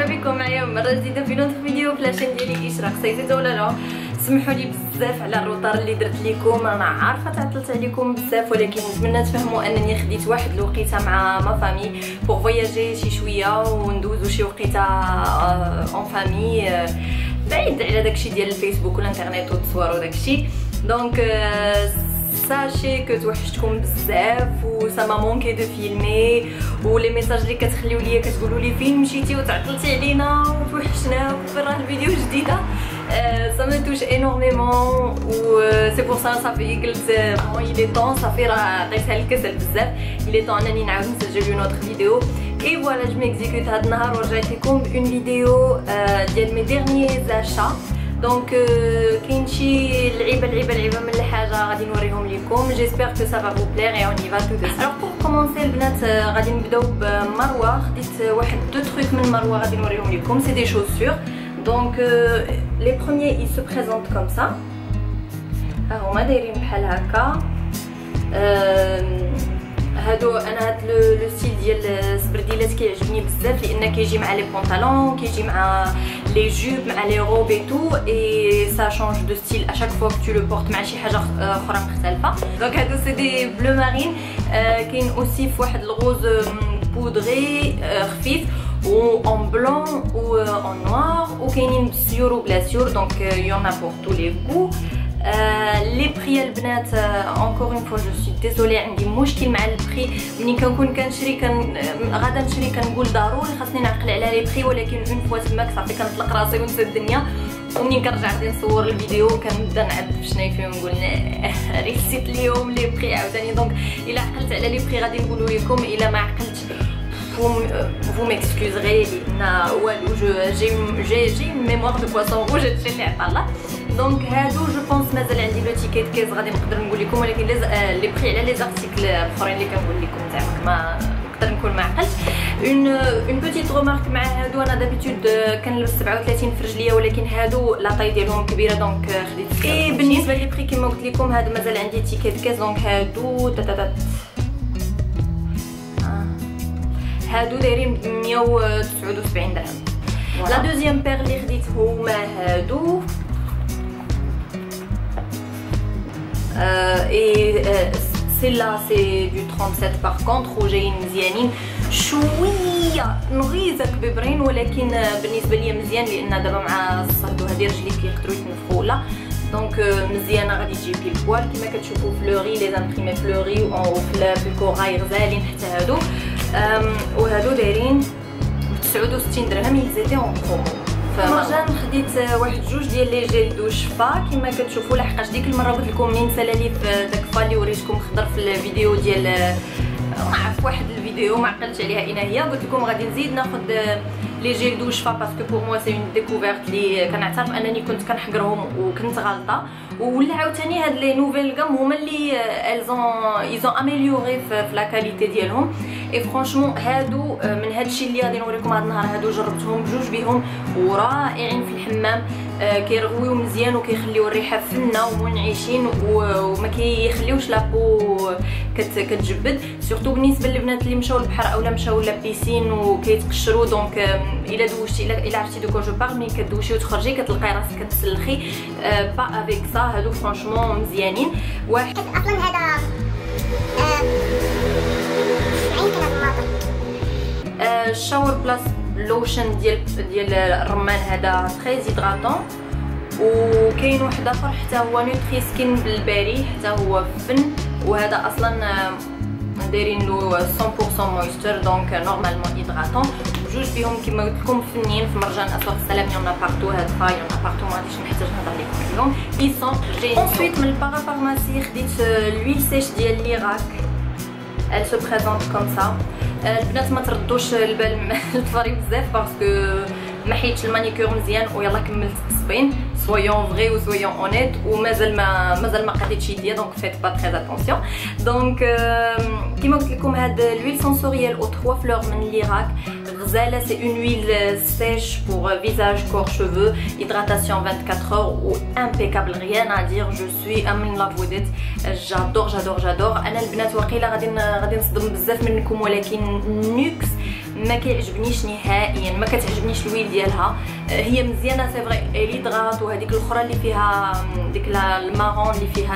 مرحبا بكم معايا مرة جديدة في une autre vidéo في la chaîne ديالي إشراق سيزيد ولا لا سمحوا لي بزاف على ال retard اللي درت لكم أنا عارفة تعطلت عليكم بزاف ولكن نتمنى تفهموا أنني خديت واحد الوقيتة مع ma famille pour voyager شي شوية وندوزو شي وقيتة en famille بعيد على داكشي ديال الفيسبوك والإنترنت والتصوير وداكشي. donc ساشي كو توحشتكم بزاف و سا ما مونكي دو فيلمي و لي ميساج اللي كتخليو ليا كتقولوا لي فين مشيتي وتعطلتي علينا وتوحشنا وفين راه الفيديو جديده سا مي توش انورميمون و سي بور سا صافي قلت بون يلي طون صافي راه عطيتها الكسل بزاف يلي طون انني نعاود نسجل اون اوتر فيديو اي فوالا جو ميكزيكوت هاد النهار ورجعت لكم بون فيديو ديال مي ديرنيي زاشا دونك كاين شي لعيبه لعيبه لعيبه من الحاجه غادي نوريهم لكم جيسبر كو سا فا فو بلير اي اون يفا تو دو الوغ بور كومونسي البنات غادي نبداو بمروه خديت واحد دو تروك من مروه غادي نوريهم لكم سي دي شوسور دونك لي بروميير اي سو بريزونت كوم سا ها هما دايرين بحال هكا هادو انا هاد لو ستيل ديال السبرديلات كيعجبني بزاف لان كيجي مع لي بونطالون كيجي مع لي جوب مع لي روب اي تو اي سا شونج دو ستيل اشاك فوا تو لو بورت مع شي حاجه اخرى مختلفه دونك هادو سي دي بلو مارين كاين اوسي في واحد الغوز بودري خفيف ou en blanc ou en noir ou كاينين بالسيور وبلا سيور دونك يون بور تو لي غو لي بري البنات encore une fois je suis désolée عندي مشكل مع ال prix ملي كنكون كنشري كان غادا نشري كنقول ضروري خاصني نعقل على les prix ولكن une fois تماك صافي كنطلق راسي ونسى الدنيا. ومنين كنرجع غادي نصور الفيديو كنبدا نعد في شنايفي ونقول نسيت اليوم les prix عاوتاني. donc إلا عقلت على les prix غادي نقولوا لكم إلا ما عقلتش vous m'excuserez. j'ai une mémoire de poisson rouge. عطا الله donc هادو je pense مازال عندي le ticket caisse غادي نقدر نقول لكم ولكن les prix على les articles الاخرين اللي كنقول لكم زعما ما نقدر نكون ما عقلتش une une petite remarque مع هادو أنا d'habitude كنلبس 37 في رجليا ولكن هادو la taille ديالهم كبيره donc خديت et بالنسبة les prix كيما قلت لكم هادو مازال عندي ticket caisse donc هادو هادو دايرين 179 درهم la deuxième paire اللي خديت هما هادو là c'est du 37 par contre وجايين مزيانين شوية نغيزك ببرين ولكن بالنسبة ليا مزيان لأن دابا مع الصهد وهذه رجلي كيقدروا يتنفخوا ولا donc مزيانه غادي تجي pile poil كما كتشوفوا fleuri les imprimés fleuris و في ال corail غزالين حتى هادو. وهادو دايرين 69 درهم ils étaient en promo فمرجان خديت واحد جوج ديال les gels douche Fa كما كتشوفوا لحقاش ديك المرة قلت لكم منين سالالي في داك Fa اللي وريتكم خضر في الفيديو ديال عرف واحد الفيديو ما عقلتش عليها اين هي. قلت لكم غادي نزيد ناخذ les gels douche Fa parce que pour moi c'est une découverte لي كنعترف أنني كنت كنحقرهم وكنت غلطة. ولا عاوتاني هاد les nouvelles gammes هما اللي ils ont ils ont amélioré في la qualité ديالهم. et franchement هادو من هادشي اللي غادي نوريكم هاد النهار هادو جربتهم بجوج بهم ورائعين في الحمام. كيرغويو مزيان وكيخليو الريحة فنة ومنعشين وما كيخليوش la peau كتجبد. surtout بالنسبة للبنات اللي مشاو للبحر اولا مشاو la piscine وكيتقشروا. donc إلا دوشتي الا عرفتي de quoi je parle ملي كدوشي وتخرجي كتلقاي راسك كتسلخي. bah avec ça هادو franchement مزيانين واحد أصلا هذا ال shower plus lotion ديال ديال الرمان هذا très hydratant وكاين واحد اخر حتى هو nutri skin بالباري حتى هو فن وهذا أصلا دايرين له 100% مويستر دونك نورمالمون هيدراتون جوج بهم كما قلت لكم فنيين في مرجان اسواق السلام يونا بارتو هاد فا يونا بارتو ما غاديش نحتاج نهضر لكم عليهم اي سون جينيو انسويت من البارا فارماسي خديت لويل سيش ديال ليراك elle se présente comme ça البنات ما تردوش البال الفري بزاف باسكو ما حيتش المانيكور مزيان ويلا كملت التصبين سويون فري و سويون اونيت ومازال ما مازال ما قاديتش يديا دونك فيت با تري اتونسيون دونك كيما قلت لكم هاد لويل سونسوريال او 3 فلور من ليراك غزاله c'est une huile sèche pour visage corps cheveux hydratation 24 heures et impeccable rien à dire je suis امين لا فوديت j'adore j'adore j'adore أنا البنات واقيلا غادي غادي نصدم بزاف منكم ولكن Nuxe ما كيعجبنيش نهائيا ما كتعجبنيش ال huile ديالها هي مزيانه c'est vrai elle hydrate وهذيك الاخرى اللي فيها ديك المارون اللي فيها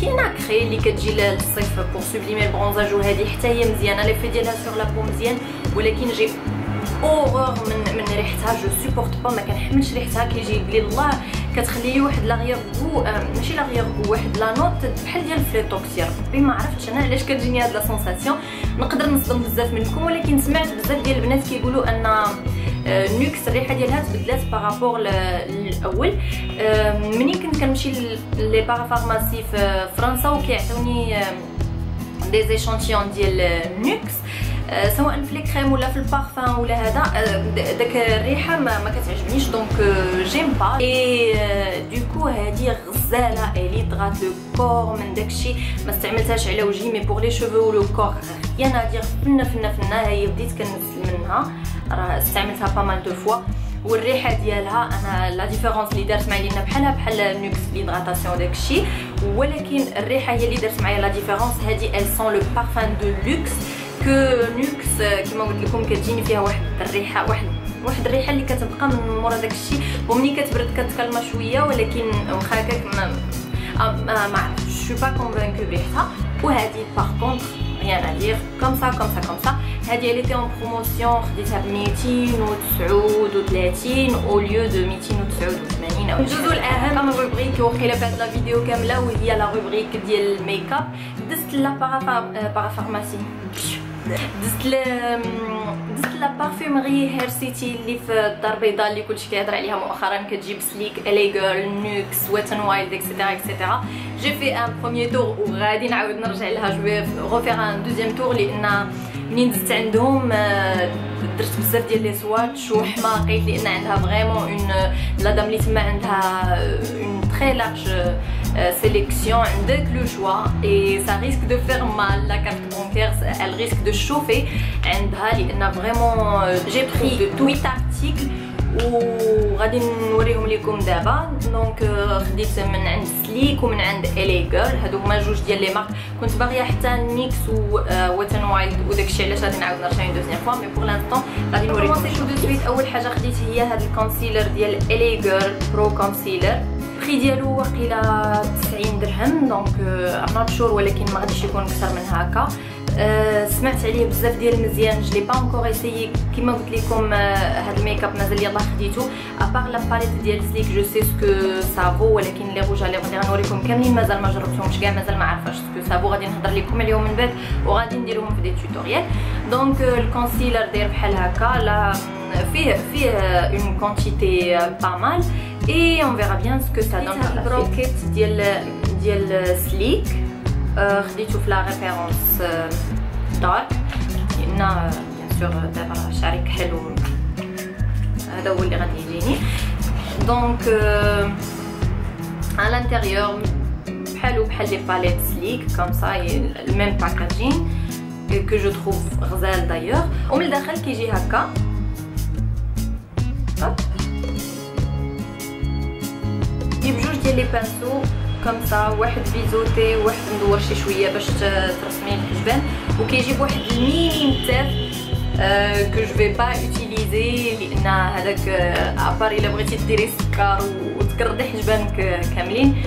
كاين nacré اللي كتجي للصيف pour sublimer ال bronzage وهذه حتى هي مزيانة. l'effet ديالها sur la peau مزيان ولكن j'ai horreur من من ريحتها. je supporte pas ما كنحملش ريحتها. كيجي لي الله كتخلي لي واحد l'arrière-goût ماشي l'arrière-goût واحد la note بحال ديال الفليتوكسير ربي ما عرفتش أنا علاش كتجيني هاد la sensation نقدر نصدم بزاف منكم ولكن سمعت بزاف ديال البنات كيقولوا أن Nuxe الريحه ديالها تبدلات par rapport للأول. ملي كنت كنمشي les parapharmacies في فرنسا وكيعطوني des échantillons ديال Nuxe سواء في الكريم ولا في البارفان ولا هذا داك الريحة ما, ما كتعجبنيش donc j'aime pas et du coup هذه غزاله elle hydrate le corps من داكشي ما استعملتهاش على وجهي mais pour les cheveux و le corps rien à dire فنه فنه فنه هي بديت كنزل منها. راه استعملتها pas mal de fois والريحة ديالها أنا la différence اللي دارت معايا لينا بحالها بحال Nuxe l'hydratation داكشي ولكن الريحة هي اللي دارت معايا la différence هذه elle sent le parfum de luxe que Nuxe كيما قلت لكم كتجيني فيها واحد الريحة واحد واحد الريحة اللي كتبقى من مورا داكشي ومني كتبرد كتكلمه شوية ولكن واخا هكاك ما ما عرفتش. je suis pas convaincue بريحتها وهذه par contre rien à dire. Comme ça comme ça comme ça. هذه elle était en promotion خديتها ب 239 au lieu de 289 ندوزو الاهم من rubrique وقيله في هاد la vidéo كامله وهي la rubrique ديال الميك اب دزت la parapharmacie دزت دزت la parfumerie Hair City اللي في الدار البيضاء اللي كلشي كيهضر عليها مؤخرا كتجيب Sleek LA Girl NYX Wet n Wild et cetera et cetera j'ai fait un premier tour وغادي نعاود نرجع لها je vais refaire un deuxième tour لأن منين دزت عندهم درت بزاف ديال les swatchs وحماقيت لأن عندها vraiment une la dame اللي تما عندها une très large sélection عندك لو شوا et ça risque de faire mal la carte bancaire elle risque de chauffer عندها لان فريمون j'ai pris de 8 articles وغادي نوريهم لكم دابا دونك خديت من عند سليك ومن عند اليغر هادو هما جوج ديال لي مارك كنت باغيه حتى نيكس و واتن وايلد وداكشي علاش غادي نعاود نرجع دوزيام فوا مي بور لانستون غادي نوريكم دو سويت اول حاجه خديت هي هاد الكونسيلر ديال اليغر برو كونسيلر ال prix ديالو واقيلا 90 درهم donc I'm not sure ولكن ما غاديش يكون أكثر من هكا. أه سمعت عليه بزاف ديال مزيان je l'ai pas encore essayé كيما قلت لكم هاد الميك أب مازال يلاه خديتو. à part la palette ديال Sleek je sais ce que ça vaut ولكن les rouges اللي غادي غنوريكم كاملين. مازال ما جربتهمش كاع مازال ما عارفاش ce que ça vaut غادي نهضر لكم عليهم من بعد وغادي نديرهم في des tutoriels donc ال concealer داير بحال هكا لا فيه فيه une quantité pas mal et on verra bien ce que ça donne par la broquette ديال ديال سليك خديتو في لا ريفيرونس دارك لان بيان سور دابا شعري كحل هذا هو اللي غادي يجيني دونك على الانتيريور بحالو بحال لي باليت سليك كوم سا الميم باكاجين que je trouve غزال d'ailleurs ومن الداخل كيجي هكا جوج ديال les pinceaux comme ça واحد biseauté وواحد مدور شي شوية باش ترسمي الحجبان وكيجيب واحد الميني تاف que je vais pas utiliser لأن هذاك à part إلا بغيتي ديري سكر وتكردي حجبانك كاملين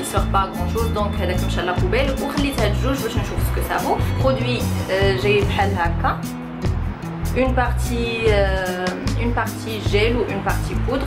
il sert pas à grand-chose دونك هذاك مشى la poubelle وخليت هاد الجوج باش نشوف ce que ça vaut produit جاي بحال هكا. Partie euh, une partie gel ou une partie poudre.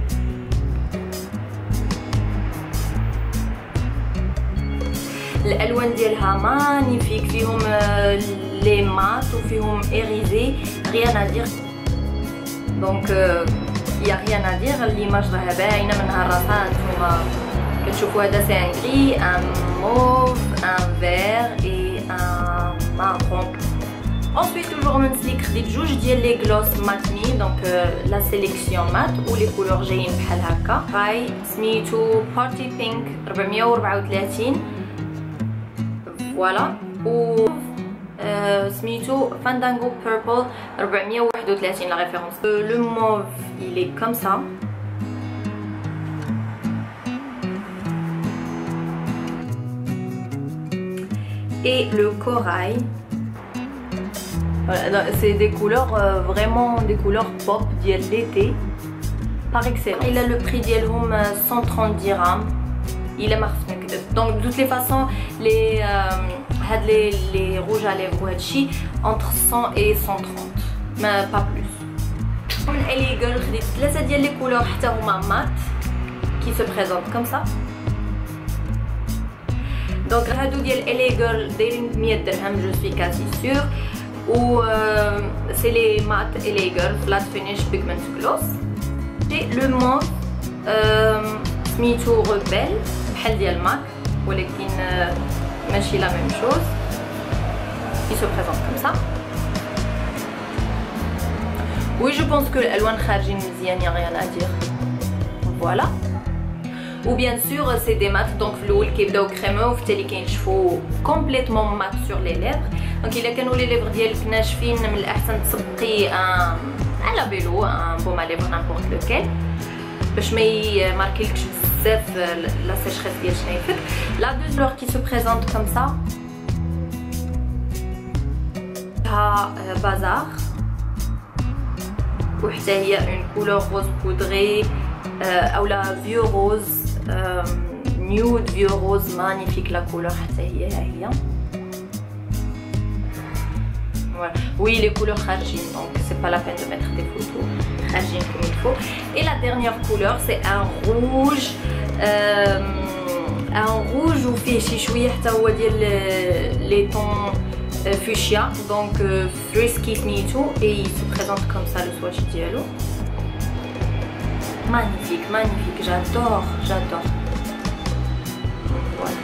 الألوان ديالها magnifiques فيهم les mats وفيهم irisés. rien à dire donc y a rien à dire l'image راها باينه منها الراسها نتوما كتشوفوا هذا c'est un gris un mauve un vert et un marron Ensuite, toujours من Sleek خديت جوج ديال les gloss Matte Me donc la sélection mat و les couleurs جايين بحال هكا هاي سميتو Party Pink 434 فوالا و سميتو فاندانغو بيربل 431 لا ريفيرونس لو موف il est comme ça et le corail voilà, c'est des couleurs euh, vraiment des couleurs pop ديال l'été par excellence il a le prix ديالهم 130 dirhams il est marfne donc de toutes les façons les euh, les, les rouges à lèvres هادشي entre 100 et 130 mais pas plus من Elegel خديت ثلاثه ديال لي كولور حتى هما مات qui se présentent comme ça دونك هادو ديال الي جيرل دايرين 100 درهم جو سوي كاسي سور و سي لي مات الي جيرل فلات فينيش بيجمنت جلوس جي لو موف سميتو روبيل بحال ديال ماك ولكن ماشي لا ميم شوز qui se présente comme ça oui je pense que الالوان خارجين مزيان يا rien à dire voilà ou bien sûr c'est des mats donc في الاول كيبداو كريمو وفي التالي كينشفوا كومبليتوم مات سور لي ليفر دونك الا كانوا لي ليفر ديالك ناشفين من الاحسن تسبقي ان على بيلو ان بوم على ليفر نيمبورط لوكيل باش ما يماركيلكش بزاف لا سيشريس ديال شنايفك لا دوزيام كي سو بريزونت كوم سا ها بازار وحتى هي اون كولور روز بودري اولا فيو روز nude vieux rose magnifique la couleur voilà. oui les couleurs khajin donc c'est pas la peine de mettre des photos khajin comme il faut et la dernière couleur c'est un rouge euh, un rouge ou fait شويه حتى هو ديال les tons euh, fuchsia donc euh, frisky smitou et il se présente comme ça le swatch diallo magnifique, magnifique, j'adore, j'adore. Voilà.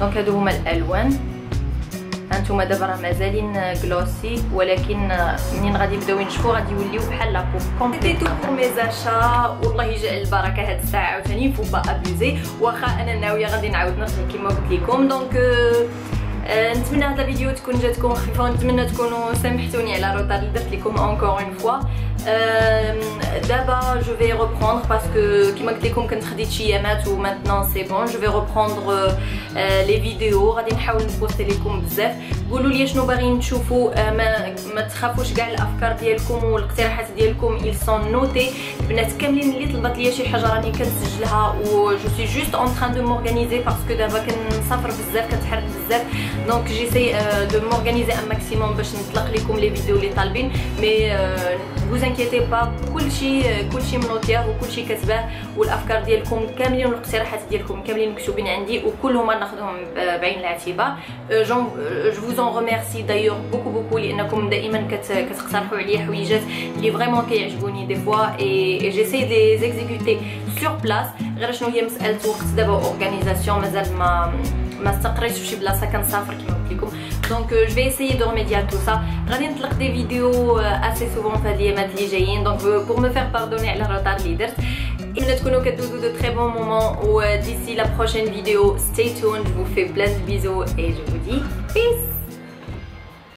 دونك هادو هما الالوان هانتوما دابا راه مازالين glossy ولكن منين غادي يبداو ينشفوا غادي يوليو بحال la pop comme c'était tout pour mes achats والله يجعل البركه هاد الساعة عاوتاني فو با ابوزي واخا أنا ناويه غادي نعاود نخدم كيما قلت لكم دونك نتمنى هذا الفيديو تكون جاتكم خفيفة. ونتمنى تكونوا سامحتوني على ال retard اللي درت لكم encore une fois d'abord je vais reprendre parce que كما قلت لكم كنت خديت شي ايامات و maintenant c'est bon. Je vais reprendre les vidéos. غادي نحاول ن poster لكم بزاف قولوا لي شنو باغيين تشوفوا ما ما تخافوش كاع الافكار ديالكم والاقتراحات ديالكم ils sont notés. البنات كاملين اللي طلبت ليا شي حاجة راني كنسجلها و je suis juste en train de m'organiser parce que دابا كنسافر بزاف كنتحرك بزاف donc j'essaie de m'organiser un maximum باش نطلق لكم les vidéos اللي طالبين mais vous inquiétez pas كلشي كلشي م noté وكلشي كتباه والأفكار ديالكم كاملين والاقتراحات ديالكم كاملين مكتوبين عندي وكلهم ناخذهم بعين الاعتبار جو فوز اون ريميرسي دايوغ بوكو بوكو لأنكم دائما كتقترحوا عليا حويجات اللي فريمون كيعجبوني دي فوا اي جيسي دي زيكزيكوتي سور بلاص غير شنو هي مسألة وقت؟ دابا اورغانيزاسيون مازال ما ما استقريتش في شي بلاصه كنسافر كما قلت لكم دونك جو في اسيي دو ريميدي تو سا غادي نطلق دي فيديو اسي سوفون في هاد الايامات اللي جايين دونك بور مو فير باردوني على الروطار اللي درت نتمنى تكونوا كدوزو دو تري بون مومون و ديسي لا بروشين فيديو stay tuned je vous fais plein de bisous et je vous dis peace